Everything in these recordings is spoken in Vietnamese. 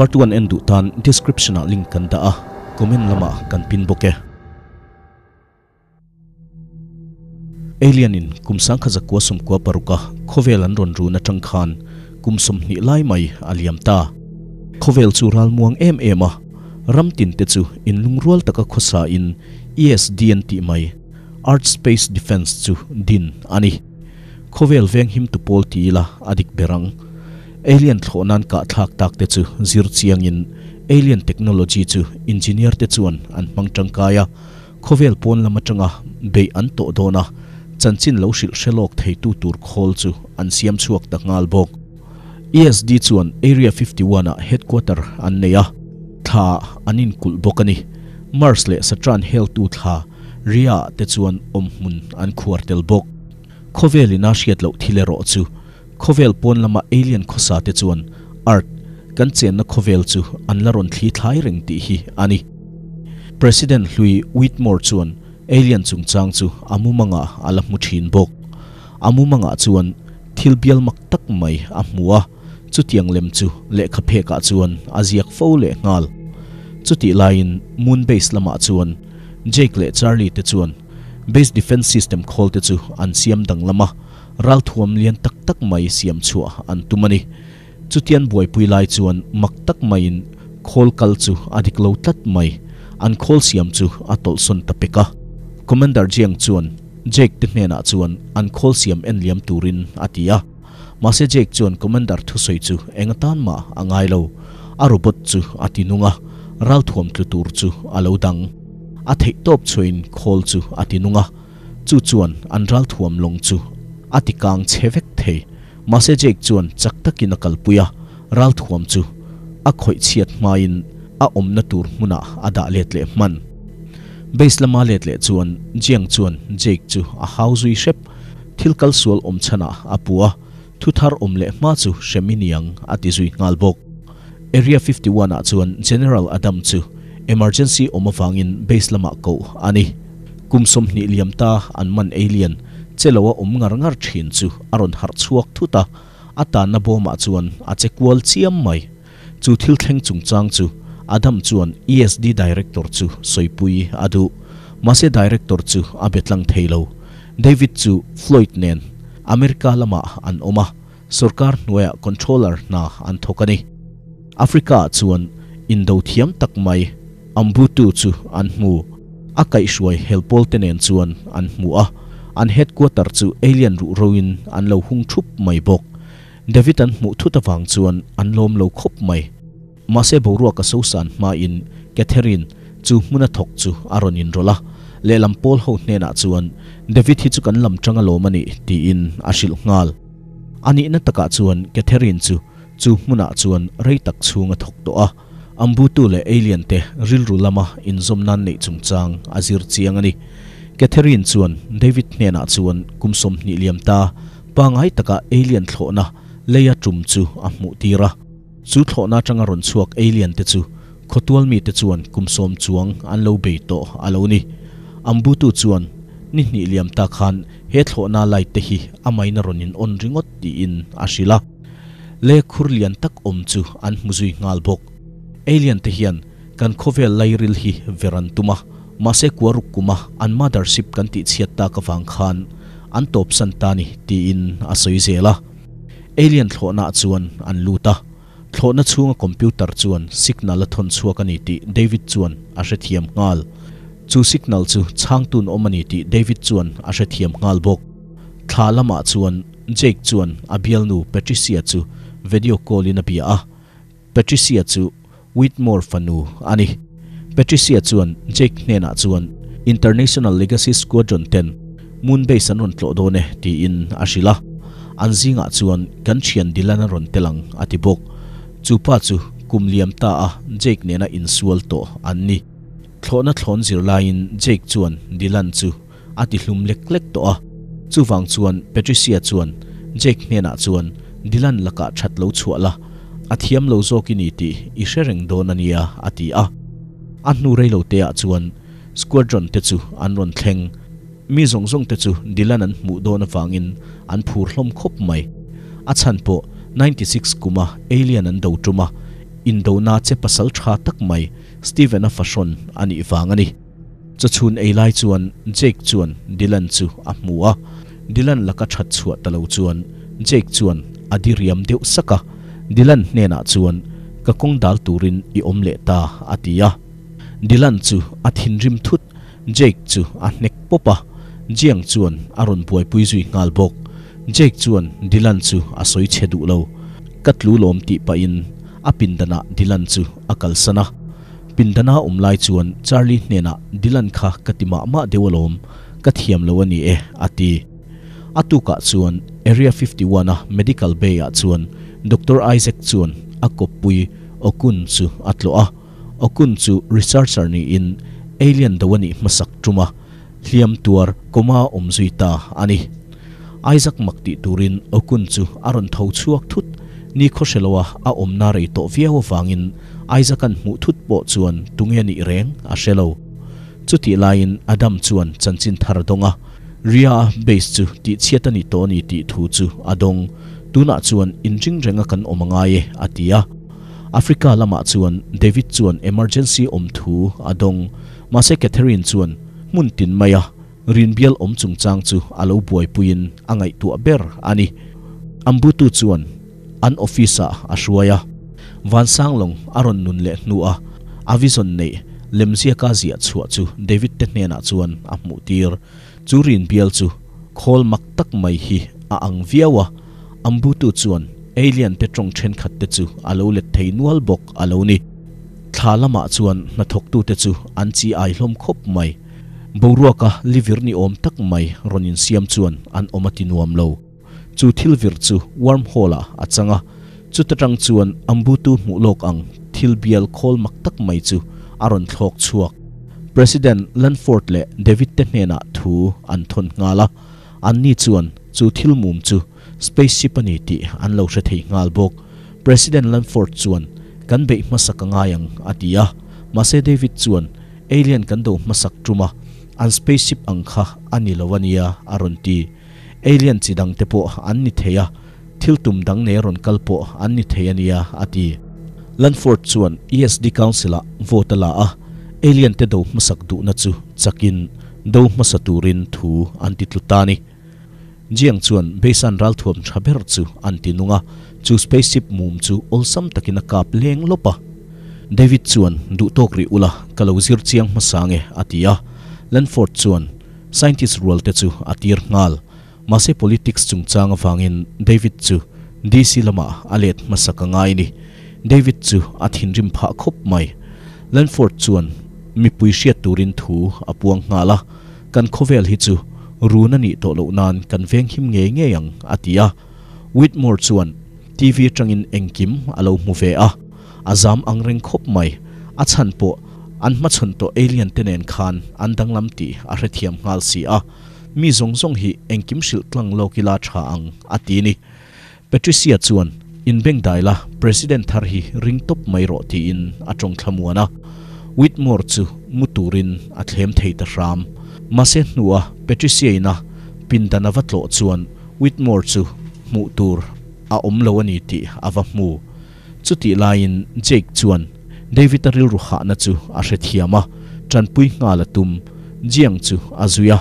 part 1 and 2 tan description a link kan da a comment lama kan pin boke alien in kumsang khaza ko sum ko paruka khovel an ron ru na tang khan. Kumsum ni lai mai aliam ta. Khovel chu muang em em a ram tin te chu in lungrual taka khosa in esdnt mai. Art space defense chu din ani. Khovel veng him tu pol ti la adik berang alien thlo nan ka thak tak te chu zir chiang in alien technology chu engineer te chuan an mang tang kaya khovel pon lama tanga be an to dona chanchin lo shil shelok thei tu tur khol chu an siam chuak ta ngal bok. ESD chuan area 51 a headquarter an neya tha anin kul bokani mars le satran hel tu tha ria te chuan om mun an khuartel bok. Khovelina hriat lo thile ro chu. Khovel pon lama alien khosa te chuan art kan chen na khovel chu an la ron thli thlai reng ti hi ani. President louis whitmore chuan alien chung chang chu amu manga ala mu thin bok. Amu manga chuan thil bial mak tak mai a hmuwa chu tiang lem chu le kha phe ka chuan aziak fo le ngal. Chu ti lain moon base lama chuan jake le charlie te chuan base defense system khol te chu an siam dang lama ral thuam lian tak tak mai siam chua an tumani. Chu tian buai pui lai chuan mak tak mai in khol kal chu adik lo tat mai, an khol siam chu atol son tapeka. Commander jiang chuan, jake te hmena chuan an khol siam en liam turin atia. Mase jake chuan commander thu soi chu engatan ma angai lo, a robot chu atinunga rau thuam tlu tur chu alo dang. A thei top chuin khol chu atinunga, chu chuan an ral thuam long chu atikang chevek thei mase jake chuan chak takin kalpuya ral thuam chu a khoi chiat main, a omna tur muna, ada let le man. Base lama let le chuan, jiang chuan jake chu, a hauzui shep thilkal sual om chana apua thuthar om le ma chu sheminiang ati zui ngalbok area 51 a chuan, general adam chu, emergency omawangin base lama ko, ani. Kumsom ni liamta anman alien chelowa om ngar ngar thin chu aron har chuak thuta ata na boma chuan a chekwal chiam mai chu thil thleng chung chang chu adam chuan esd director chu soipui adu mase director chu abetlang theilo david chu floyd nen america lama an oma sarkar noya controller na an thokani africa chuan indo thiam tak mai ambutu chu an mu akai shuai helpol tenen chuan an mu a an headquarter chu alien ru roin an lo hung thup mai bok david an mu thutawang chuan an lom lo khop mai. Mase boruwa ka sosan ma in catherine chu muna thok chu aron in rola. Le lam pol ho ne na ah chuan david hi chu kan lam tanga lo mani ti in ashil ngal. Ani na taka chuan catherine chu chu muna ah chuan rei tak chunga thok to a. Ambu tu le alien te ril ru lama in zom nan nei chung chang azir chiang ani. แคทเธรีนส่วนเดวิดเนียนาชวนกุมสมนิเลียมตาปางไอตะกะเอเลียนโถนะเลียจุมจูอัมูตีระสุดโถนะจังรอนสวกเอเลียนเตจูขตวลมีเตจวนกุมสมจวงอันเลวเบโตอันเลนีอัมบุตุจวนนิ่นิเลียมตาขันเฮตโถนะไลเตฮีอามัยนรอนินอนริงอตดีอินอาชิลาเลคุรเลียนตักอมจูอันมุจุยงาลบกเอเลียนเตฮียนกันโคเวลไลริลฮีเวรันตุมา มาเสกัวรุกกุมะอันมาดาร์สิบกันติดเชียตตากฟังขานอันตบสันตานิตีอินอาศัยเซล่าเอเลียนโถนาชวนอันลูตาโถนาชวงคอมพิวเตอร์ชวนสัญญาณทอนชัวกันติเดวิดชวนอาศัยทียมงาลจูสัญญาณจูช่างตุนอมันติเดวิดชวนอาศัยทียมงาลบกทาลามาชวนเจคชวนอาเบลนูเปตริเซียจูวิดีโอคอลินบีอาเปตริเซียจูวิดมอร์ฟานูอันนี้ patricia chuan, jake nena chuan, international legacy squadron 10 moon base an ron tlo do ne ti in ashila, anzinga chuan kan thian dilana ron telang, atibok, chupa chu kumliam ta a, jake nena in sual to, anni thlona thlon zir lain jake chuan, dilan chu, ati hlum lek lek to a chuwang chuan, patricia chuan, jake nena chuan, dilan laka that lo chuala athiam lo zokini ti i shereng don ania, ati a an nu rei lo te a chuan squadron te chu, an ron thleng mi zong zong te chu dilan an mu don awangin an phur hlom khop mai. A chan po 96 kuma alien an do tuma indo na che pasal tha tak mai Stephen a fashion ani. Wangani chu chun ei lai chuan, Jake chuan, Dylan chu a hmua Dylan laka that chhuat talo chuan, Jake chuan adiriam deuh saka. Dylan nena chuan, ka kong dal turin i omle ta atia Dylan chu, a thin rim thut, Jake chu, a nek popa jiang chuan aron puai pui zui ngal bok, Jake chuan, Dylan chu, a soi chedu lo katlu lom ti pa in, a pindana Dylan chu akal sana pindana umlai chuan, Charlie nena Dylan kha katima ma dewalom kathiam lo ani e ati atuka chuan, area 51 a, medical bay a chuan Dr Isaac chuan akopui okun chu atlo a okun chu researcher ni in alien dawani masak truma. Hliam tuar koma omzuita ani. Isaac makti turin, okun chu aron thau chuak thut, ni khoselowa a omna rei to viawa wangin Isaac an mu thut po chuan tungeni reng a shelo chuti lain adam chuan chanchin thar donga. Ria base chu ti chiatani to ni ti thu chu adong. Tuna chuan injing renga kan omanga ye atia africa lama chuan david chuan emergency om thu adong mase catherine chuan mun tin maya rin bial om chung chang chu alo buai puin angai tu ber ani. Ambutu chuan an officer ashwaya van sanglong aron nun le nuwa avison nei lemzia ka zia chua chu david te hna chuan a mu tir. Chu rin bial chu khol mak tak mai hi a ang viawa. Ambutu chuan alien te trong then khat te chu alo le thei nual bok alo ni thalama chuan na thok tu te chu an chi ai hlom khop mai boruaka livir ni om tak mai ronin siam chuan an omati nuam lo chu thilvir chu wormhole a changa chu tatang chuan ambutu mu lok ang thilbial khol mak tak mai chu aron thlok chuak president lanford le david te hna thu an thon ngala an ni chuan chu thilmum chu spaceship ani ti an lo bok president lanford chuan kan be ngayang atia. Mase david chuan alien kan do masak truma. An spaceship ang kha ani lawania aron ti. Alien chidang te po an ni theya thil tum dang ne ron kalpo an ni theyania ati. Lanford chuan esd council a vote la a. Alien te do masak du na chu. Chakin do masaturin thu anti tlutani jiang chuan besan ral thuam thaber chu anti nunga chu spaceship mum chu olsam takina kap leng lopa. David chuan du tok ri ula kalozir chiang masange atia. Lanford chuan scientist role te chu atir ngal. Mase politics chung chang awangin david chu dc lama alet masaka ngai ni. David chu athin rim pha khop mai. Lanford chuan mi puishia turin thu apuang ngala. Kan khovel hi chu runa ni to lo nan kan veng him nge nge yang atia whitmore chuan tv tangin engkim alo mu ve a. Azam angreng khop mai, a chan po, an ma chun to alien tenen khan, an danglam ti a hrethiam ngal si a. Mi zong zong hi engkim sil tlang lo kila tha ang atini patricia chuan, in beng daila president thar hi ring top mai ro ti in atong thlamuana whitmore chu muturin a thlem thei ta ram. Mase nuwa patricia ina pindana vatlo chuan whitmore chu mu tur a om lo ani ti ava mu chuti lain jake chuan david aril ru kha na chu a hre thiama tranpui nga la tum jiang chu azuya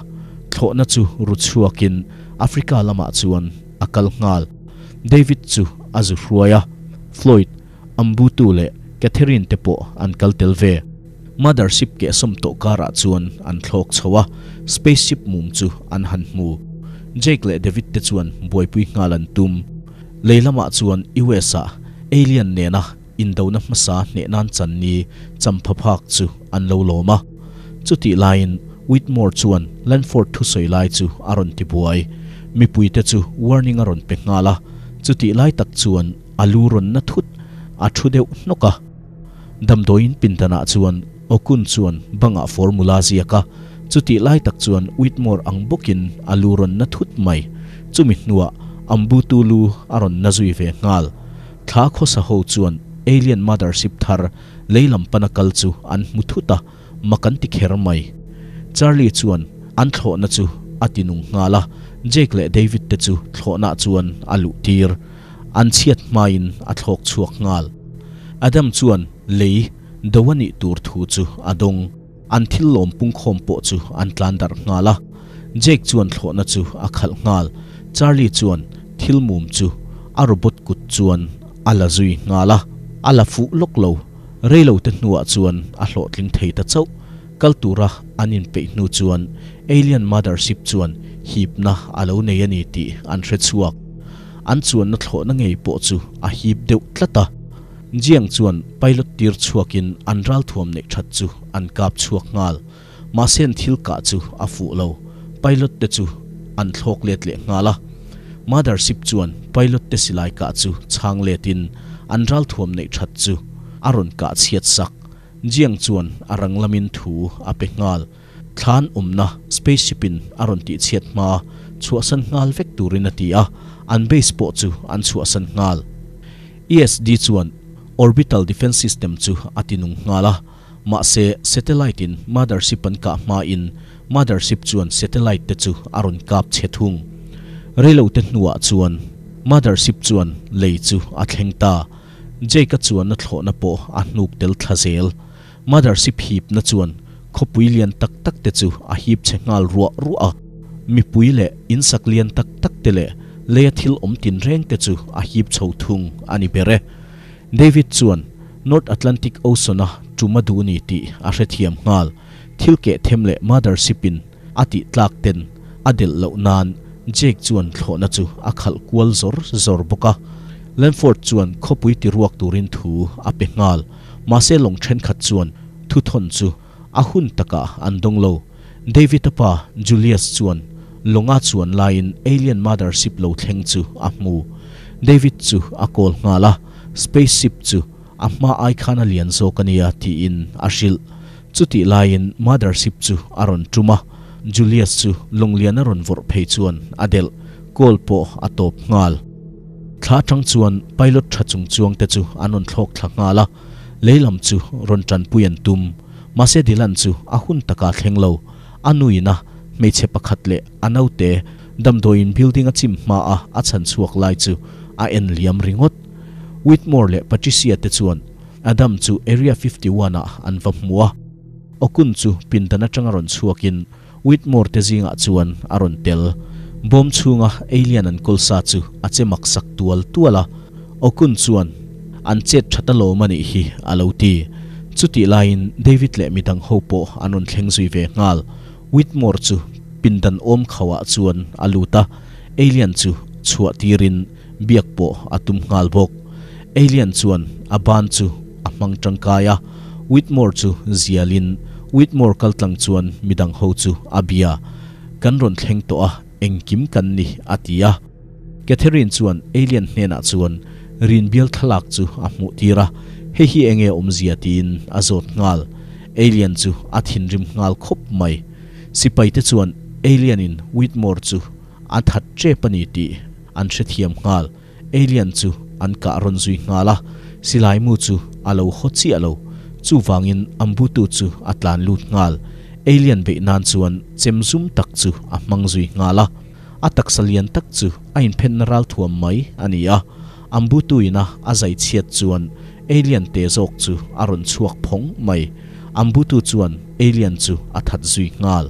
thlo na chu ru chuakin africa lama chuan akal ngal david chu azu hruaya floyd ambutu le catherine tepo an kal telve mothership ke som to kara chuan an thlok chowa spaceship mum chu an han mu jake le david te chuan boipui ngalan tum leilama chuan usa alien nena indo na masa ne nan chan ni champhaphak chu an lo loma chuti line whitmore chuan lanford thu soi lai chu aron ti buai mi puite chu warning aron pe ngala chuti lai tak chuan alu ron na thut a thu deuh noka damdoin pintana chuan okun chuan banga formula ziaka chuti lai tak chuan whitmore ang bokin aluron na thut mai. Chumi nuwa ambutulu aron aron nazui ve ngal. Thla kho sa ho chuan alien mothership thar leilam panakal chu an muthuta makan ti kher mai. Charlie chuan an thlo na chu atinung ngala. Jake le david te chu thlo na chuan alu tir. An chiat main a thlok chuak ngal. Adam chuan lei dawani tur thu chu adong an thil lom pung khom po chu an tlan dar ngala jake chuan thlona chu a khal ngal charlie chuan thil mum chu a robot kut chuan ala zui ngala ala fu lok lo reilo te nuwa chuan a hlo tling thei ta chau kaltura anin pe nu chuan alien mothership chuan hip na alo nei ani ti an hre chuak an chuan na thlo na ngei po chu a hip deuh tlata jiang chuan, pilot tir chuakin anral thuam nei that chu, an kap chuak ngal. Ma sen thil ka chu, a fu lo. Pilot te chu, an thlok let le ngala mothership chuan, pilot te silai ka chu, chang letin an ral thuam nei that chu. Aron ka chiat sak. Jiang chuan arang lamin thu, a pe ngal. Thlan umna spaceship in aron ti chiat ma. Chua san ngal vek turin atia an base po chu, an chua san ngal. Esd chuan orbital defense system chu atinung ngala. Ma se satellite in mothership an ka ma in mothership chuan satellite te chu aron kap chethung relo te nuwa chuan mothership chuan lei chu a thlengta jeka chuan na thlona po a hnuk tel thlazel mothership hip na chuan khopui lian tak tak te chu a hip chengal ruwa ruwa mi pui le in lian tak tak te le. Le thil om tin reng te chu a hip chho thung ani bere. David chuan north atlantic ocean a tuma du ni ti a hre thiam ngal thil ke them le mothership in ati tlak ten adil lo nan jake chuan thlona chu a khal kwal zor zor boka Lanford chuan khopui ti ruak turin thu a pe ngal ma se long then khat chuan thu thon chu a hun taka an dong lo David apa Julius chuan longa chuan lain alien mothership lo thleng chu a mu David chu a kol ngala spaceship chu a ma ai khana lian zo kania ti in ashil chuti lain mothership chu aron tuma Julius chu longlian aron vor phei chuan adel kolpo atop ngal. Thla tang chuan pilot tha chung chuang te chu anon thlok thla ngala. Leilam chu ron tran puyan tum. Mase dilan chu ahun taka thenglo anuina meiche pakhat le anaute. Damdoin building a chim ma a achan chuak lai chu a en liam ringot. Whitmore le patricia te chuan adam chu area 51 a an va muwa okun chu pindana changaron chuakin whitmore te zinga chuan aron tel bom chunga alien an kolsa chu ache maksak tual tuala okun chuan an chet thatalo mani hi aloti chuti lain david le midang hopo anon thleng zui ve ngal whitmore chu pindan om khawa chuan aluta alien chu chhuwa tirin biak po atum ngal bok alien chuan aban chu amang tangkaya whitmore chu zialin whitmore kaltlang chuan, midang ho chu, abia. Kan ron thleng to a, engkim kan ni atia catherine chuan, alien hnena chuan. Rin bial thalak chu, a mu tira he hi enge omzia tin azot ngal. Alien chu athin rim ngal khop mai. Sipai te chuan, alien in whitmore chu. An that che pani ti, an hre thiam ngal. Alien chu an ka ron zui ngala silai mu chu alo hochi alo. Chu wangin ambutu chu atlan lut ngal alien be nan chuan chemzum tak chu a mangzui ngala atak salian tak chu a in phen ral thuam mai ania ambutu ina azai chiat chuan alien te zok chu aron chuak phong mai. Ambutu chuan alien chu athat zui ngal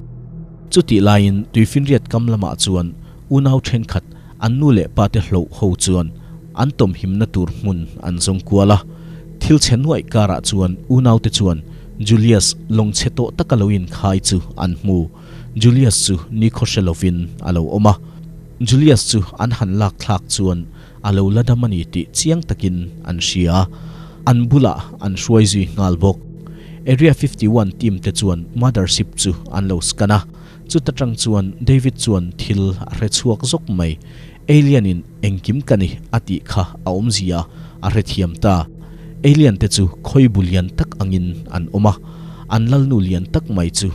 chuti lain tuifin riat kamlama chuan. Unau then khat annu le pa te hlo ho chuan. An tom him na tur mun an zong kuala thil chen wai kara chuan unau te chuan Julius long cheto takaloin khai chu an mu Julius chu Nikoshelovin alo oma Julius chu an han lak thlak chuan alo ladamani ti chiang takin an shia an bula an hruai zui ngal bok area 51 team te chuan mothership chu an lo skana chu tatang chuan david chuan thil a hre chuak zok mai alien in engkim kani ati kha aum zia a hre thiam ta alien te chu khoi bulian tak angin an oma. An lal nu lian tak mai chu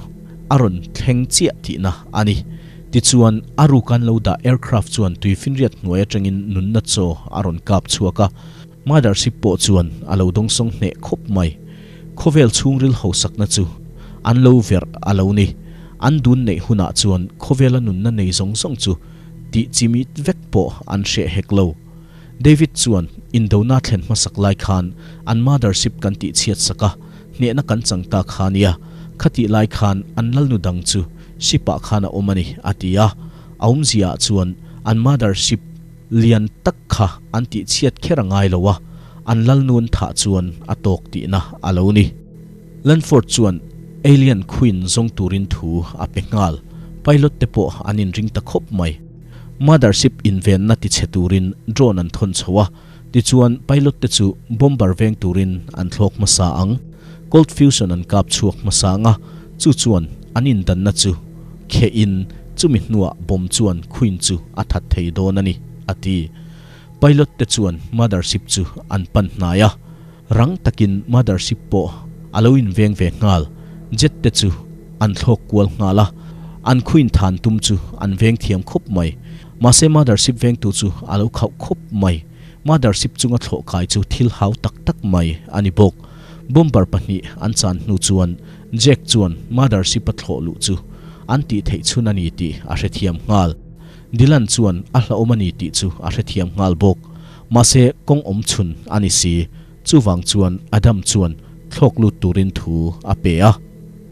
aron thleng chia ti na ani. Ti chuan aru kan lo da aircraft chuan tui fin riat ngoi atangin nun na cho aron kap chuaka. Mothership po chuan alo dong song ne khop mai. Khovel chungril ho sakna chu an lo ver alo ni. An dun nei huna chuan khovela nun na nei zong song chu ti chimi vek po an she hek lo david chuan indona thlen masak lai khan an mothership kan ti chiat saka ne na kan changta khania khati lai khan an lal nu dang chu sipa khana omani atia aum zia chuan an mothership lian tak kha an ti chiat khera ngai lowa an lal nun tha chuan atok ti na aloni lanford chuan alien queen zong turin thu apengal pilot te po anin ring ta khop mai mothership inven na ti cheturin drone an thon chowa ti chuan pilot te chu bomber veng turin an thlok masa ang cold fusion an kap chuak masa nga chu chuan anin dan na chu khe in chumi nuwa bom chuan khuin chu athat thei don ani ati pilot te chuan mothership chu an pan hnaya rang takin mothership po aloin veng ve ngal jet te chu an thlok kwal ngala an khuin than tum chu an veng thiam khop mai มาเซมาดาร์สิบเวงตูจูอาลูเขาคบไม่มาดาร์สิบจุงอัตโลกายจูทิลหาวตักตักไม่อันนี้บอกบอมบาร์ปนีอันซันนูจวนเจกจวนมาดาร์สิปัตโลลูจูอันตีเทชุนันีตีอาเรทิยมงาลดิลันจวนอัลลอมันีตีจูอาเรทิยมงาลบอกมาเซกงอมชุนอันนี้สีจูวังจวนอดัมจวนทลกลุตูรินทูอาเปีย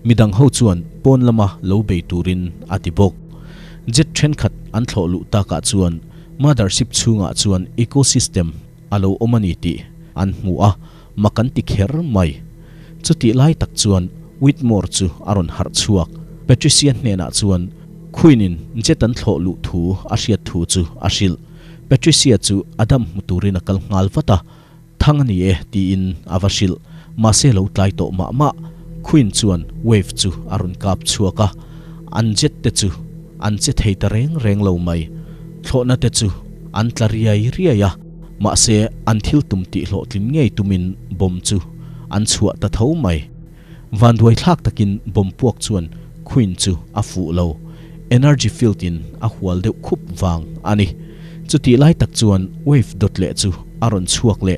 มิดังเฮาจวนปนละมาเลวเบตูรินอาติบอก then khat an thlo lu ta ka chuan, mothership chunga chuan ecosystem, alo omani ti an mu a makan ti kher mai, chuti lai tak chuan, whitmore chu aron har chuak, patricia hna chuan khuinin jetan thlo lu thu a hriat thu chu a hril patricia chu adam muturin kal ngal vata thangani e ti in avashil, maselo tlai to ma ma khuin chuan wave chu arun kap chuaka, anjet te chu an che thei ta reng reng lo mai. Thlona te chu, an tlaria ria ya ma se an thil tum ti hlo tlim ngei tumin bom chu. An chhuwa ta tho mai. Van duai thlak takin bom puak chuan khuin chu a fu lo. Energy field in a hual deuh khup wang ani. Chuti lai tak chuan wave dot le chu aron chuak le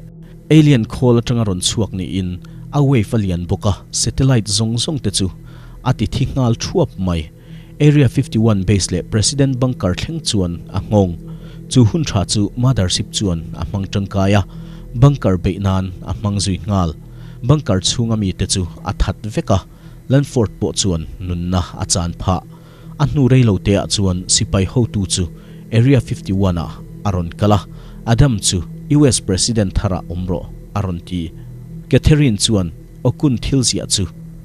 alien khol atanga ron chuak ni in a wave alian boka. Satellite zong zong te chu. Ati thingal thuap mai. Area 51 base le president bunker thleng chuan a ngong chu hun tha chu mothership chuan a mang tangkaya bunker be nan a mang zui ngal bunker chunga mi te chu a that veka lanford po chuan nunna a chan pha a hnu rei lo te chuan sipai ho tu chu area 51 a aron kala adam chu us president thara umro aron ti catherine chuan okun thilzia chu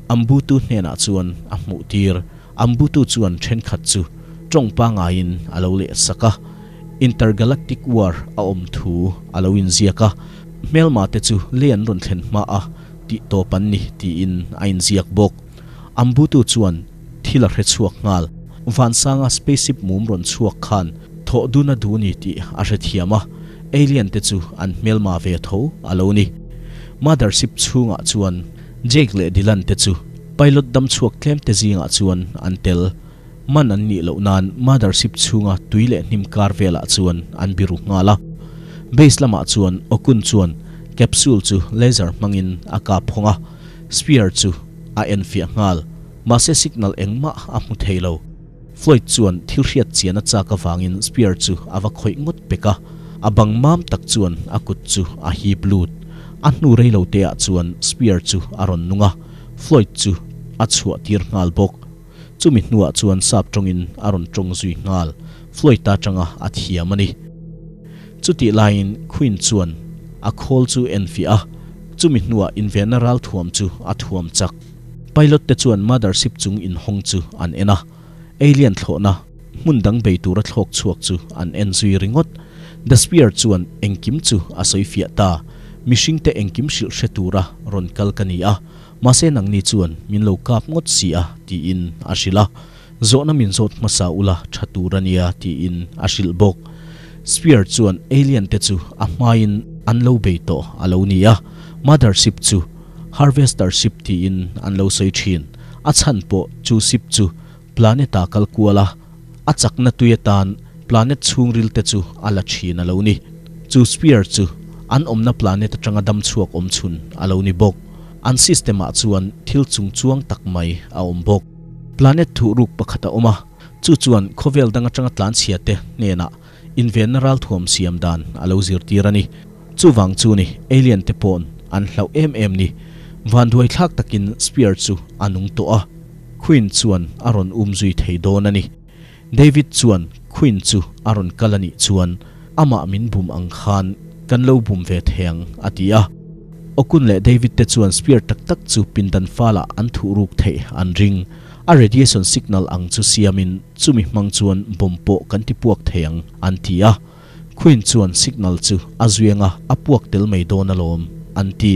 ambutu hena chuan a hmu tir ambutu chuan then khat chu tong pa nga in alo le saka, intergalactic war a om thu alo in ziaka melma te chu lian ron thlen ma a ti to pan ni ti in ain ziak bok ambutu chuan thila hre chuak ngal van sanga spaceship mum ron chuak khan tho duna du ni ti a hre thiama alien te chu an melma ve tho alo ni mothership chunga chuan, jake le dilan te chu pilot dam chuak tlem te zinga chuan an tel. Man an ni lo nan, mothership chunga tuile nim kar vela ah chuan an biru ngala. Base lama chuan, okun chuan, capsule chu laser mangin aka phonga. Spear chu a en fi ngal. Ma se signal engma a mu theilo floyd chuan thil hriat chiana chaka wangin spear chu awa khoi ngot peka. Abang mam tak chuan akut chu a hi blood a hnu reilo te ah a chuan spear chu aron nunga. Floyd chu a chhuwa tir ngal bok. Chumi nuwa chuan sap tongin aron tong zui ngal. Floita changa tanga ani chuti lain queen chuan. A khol chu en a chumi nuwa in veneral thuam chu a thuam chak. Pilot te chuan mothership chung in hong chu an ena. Alien thlona mundang beitura thlok chuak chu an en zui ringot. The spear chuan engkim chu a soi ta. Mishing te engkim shil shetura ron kalkania. a mase nang ni chuan min lo kap ngot si a ti in ashila zo na min zot masa ula thaturania ti in ashil bok spear chuan alien te chu a main an lo be to alo ni a mothership chu harvester ship ti in an lo soi thin a po chu ship chu planeta kalkuala a chakna tuyetan planet chungril te chu ala thina lo ni. Chu spear chu an omna planet atanga dam chuak om chun alo ni bok an systema chuan thil chung chuang tak mai a om bok planet thu ruk pakhata oma chu chuan khovel danga tanga tlan chiate nena inveneral thum siam dan alo zir tirani chu wang chu ni alien te pon an hlau em em ni van duai thak takin spear chu anung to a queen chuan aron umzui thei don ani david chuan queen chu aron kalani chuan ama min bum ang khan kan lo bum ve theng atia okun le david te chuan spear tak tak chu pindan fala an thu ruk the an ring. A radiation signal ang chu siamin chumi mang chuan bompo kan ti puak theyang an tia queen chuan signal chu azuenga apuak tel mai don an ti.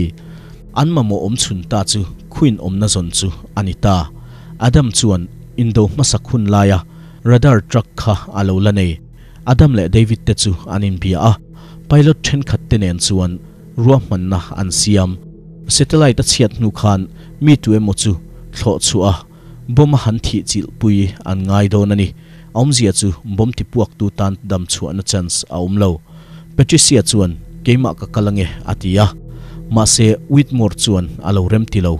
An mamo om chun ta chu queen om na zon chu anita adam chuan indo masakhun laya radar truck kha alo la nei. Adam le david te chu anin bia a. Pilot then khat te nen chuan ruwa man na an siam. Satellite a chiat nu khan, mi tu emo chu thlo chu a. Bom han thi chil pui an ngai don ani. Om zia chu, bom ti puak tu tan dam chu an chance a um lo. Patricia chuan, keima ka kalange atia ma se whitmore chuan alo rem ti lo.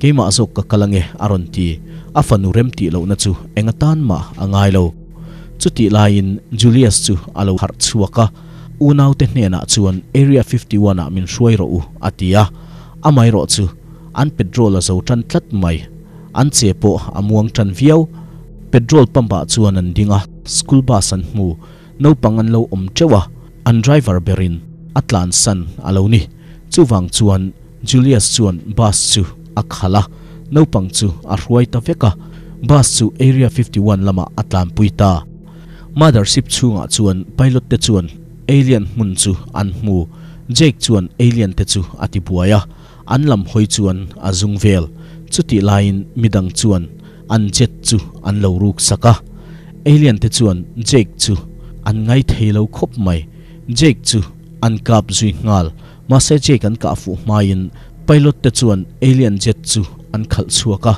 Keima azok ka kalange aron ti. Afanu rem ti lo na chu engatan ma angai lo. Chuti lain julius chu alo har chuaka. Unau te hne na chuan area 51 a min hruai ro u atia amai ro chu an petrol a zo tan tlat mai an che po amuang tan viau petrol pumpa chuan an dinga school bus an mu no pangan lo om chewa an driver berin atlan san alo ni chuwang chuan julius chuan bus chu akhala no pang chu a hruai ta veka bus chu area 51 lama atlan puita mothership chunga chuan pilot te chuan alien mun chu an mu. Jake chuan alien te chu ati buaya. An lam hoi chuan azung vel. Chuti lain midang chuan an jet chu an lo ruk saka. Alien te chuan jake chu an ngai theilo khop mai. Jake chu an kap zui ngal. Ma se jake an ka fu main pilot te chuan alien jet chu an khal chuaka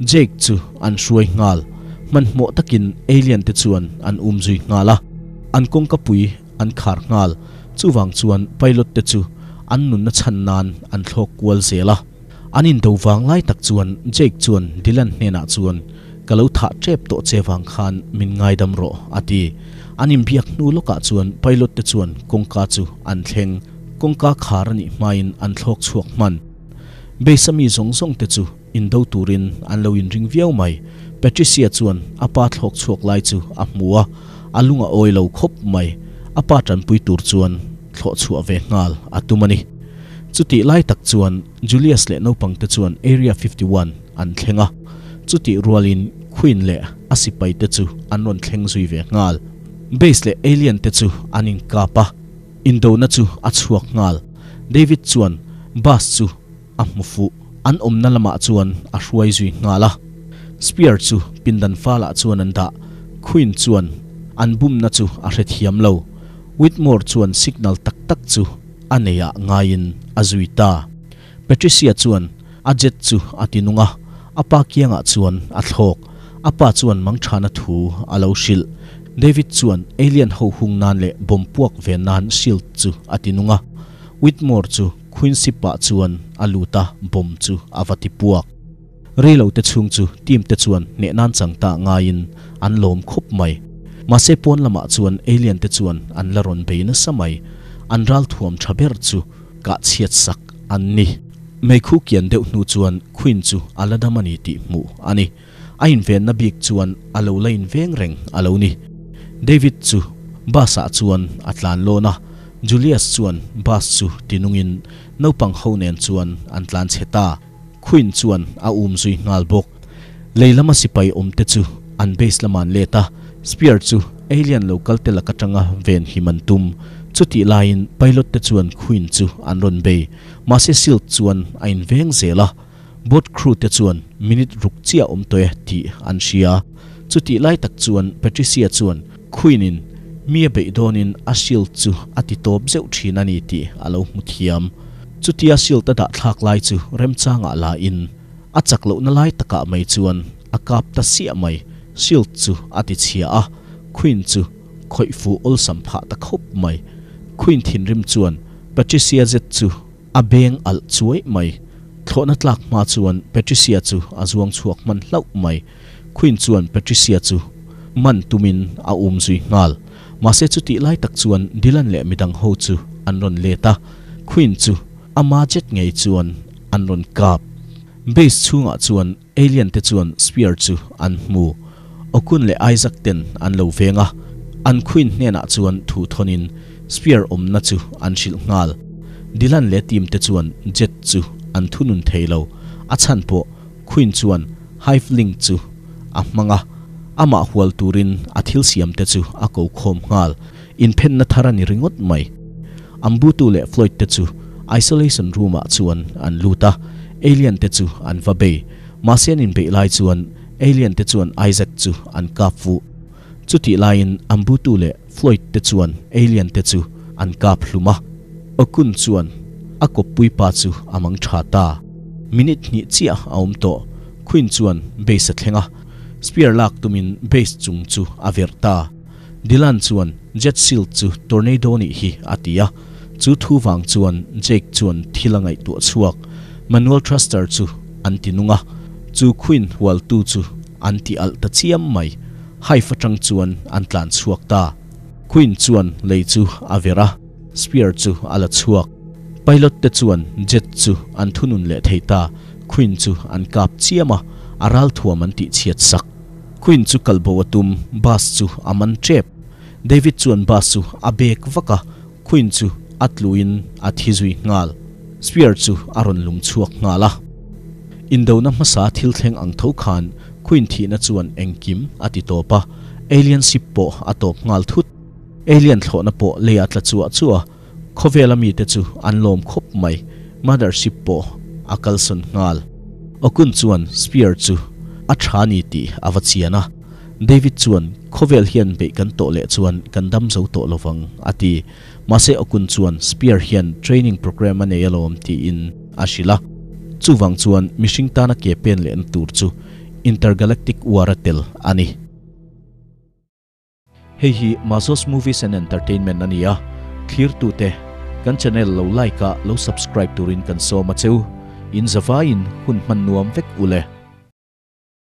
jake chu an hruai ngal. Man mo takin alien te chuan an um zui ngala. An kong ka pui an khar ngal. Chuwang chuan pilot te chu an nun na chan nan an thlok kwal zela. Anin do wang lai tak chuan, jake chuan dilan hnena chuan. Kalau tha trep to chewang khan min ngai dam ro ati anin biak nu loka chuan, pilot te chuan kongka chu an thleng kongka khar ni main an thlok chuak man. Besami zong zong te chu in do turin an lo in ring viau mai. Patricia chuan apa thlok chuak lai chu a mua alunga oilo khop mai apa tan pui tur chuan thlo chu ave ngal, atumani. Chuti lai tak chuan, julius le no pang te chuan, area 51 an thlenga chuti rualin, queen le asipai te chu anon thleng zui ve ngal. Base le alien te chu anin kapa indo na chu achuak ngal. David chuan, bas chu amufu an omna lama chuan a hruai zui ngala spear chu, pindan fala chuan an da queen chuan, an bum na chu a hret hiam lo. Whitmore chuan signal tak tak chu aneya ngain azuita. Patricia chuan ajet chu atinunga apa kianga chuan athlok apa chuan mangthana thu alo shil David chuan alien ho hung nan le bom puak ve nan shil chu atinunga. Whitmore chu Quincy pa chuan aluta bom chu avati puak relo te chung chu team te chuan ne nan changta ngain an lom khup mai. mase pon lama chuan alien te chuan an la ron beina samai. An ral thuam thaber chu ka chiat sak an ni. Meikhu kian deuh nu chuan queen chu alada mani ti mu ani. A in ven na bik chuan alo lain veng reng alo ni david chu basa chuan atlan lona. Julius chuan bas chu tinungin. Nopang honen chuan an tlan cheta queen chuan a um zui ngal bok. Leilama sipai om te chu an base laman leta. Spear chu alien local te lakatanga ven himantum chuti lain pilot te chuan queen chu an ron be ma se sil chuan ain veng zela boat crew te chuan minute ruk chia om toy ti an shia chuti lai tak chuan patricia chuan queen in mia be donin a sil chu ati top zeu thina ni ti alo muthiam chutia sil ta da thlak lai chu rem changa la in a chak lo na lai taka mai chuan a kap ta sia mai siêu chu ati chia a queen chu khoi fu ol sam pha ta khop mai, queen thin rim chuan, patricia zet chu a beng al chuai mai thona tlak ma chuan, patricia chu azuang chuak man lau mai, queen chuan, patricia chu man tumin, a um zui ngal mase chu ti lai tak chuan dilan le midang ho chu an ron le ta, queen chu ama jet ngei chuan, an ron kap, base chunga chuan, alien te chuan, spear chu an mu. Okun le isaac ten an lo venga an queen hne na chuan thu thonin spear om na chu an shil ngal dilan le team te chuan jet chu an thunun theilo a chan po queen chuan hive link chu a manga ama hual turin a thil siam te chu a ko khom ngal in pen na thara ni ringot mai ambu tu le floyd te chu isolation room a chuan an luta alien te chu an va be masian in be lai chuan alien te chuan isaac chu an ka fu chuti lain ambu tu le floyd te chuan alien te chu an kap hluma okun chuan a ko pui pa chu amang tha ta minute ni chia aum to queen chuan base thlenga spear lak tumin base chung chu averta dilan chuan jet seal chu tornado ni hi atia chu thu wang chuan jake chuan thilangai tu chuak manual thruster chu antinunga chu queen wal tu chu anti al ta chiam mai hai fatang chuan an tlan chuak ta queen chuan lei chu avera spear chu ala chuak pilot te chuan jet chu an thunun le theita queen chu an kap chiama aral thuam an ti chiat sak queen chu kalbo atum bas chu aman trep david chuan bas chu abek vaka queen chu atluin athizui ngal spear chu aron lung chuak ngala indo na masa thil theng ang tho khan queen thi na chuan engkim ati topa alien ship po atop ngal thut. Alien thlo na po le atla chuwa chuwa khovela mi te chu anlom khop mai. Mothership po akalson ngal. Okun chuan spear chu a thani ti avachiana david chuan khovel hian be kan to le chuan kandam zo to lovang ati mase okun chuan spear hian training program ane yalom ti in ashila chuwang chuan mishing tana ke pen le an tur chu intergalactic waratel ani hei hi mazos movies and entertainment ania clear tu te kan channel lo like ka lo subscribe turin kan so ma cheu in zawain hun man nuam vek ule